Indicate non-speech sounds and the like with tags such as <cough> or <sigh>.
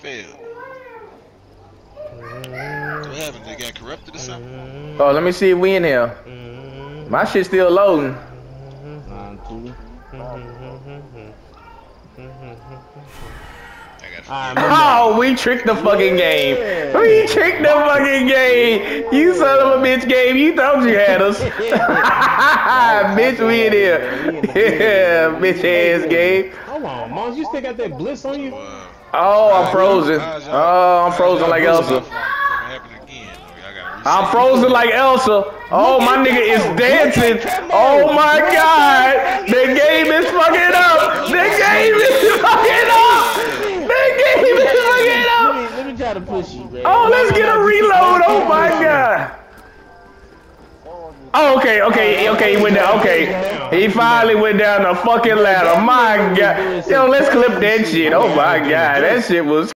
failed. What happened? They got corrupted or something? Oh, let me see if we in here. My shit still loading. Nine, two. I got Alright, forget. my Oh, we tricked the fucking game. We tricked the fucking game. You son of a bitch game. You thought you had us. <laughs> bitch, we in here. Yeah, <laughs> bitch ass game. Hold on, Mons, you still got that bliss on you? Oh, wow. Oh, I'm frozen. Oh, I'm frozen like Elsa. Happen again. Y'all gotta reset. I'm frozen like Elsa. Oh, my nigga is dancing. Oh my god. The game is fucking up. The game is fucking up. The game is fucking up. Let me, let me try to push you, man. Oh, let's get a reload. Oh my god. Oh, okay, okay, okay, he went down. Okay. He finally went down the fucking ladder. My god. Yo, let's clip that shit. Oh my god. That shit was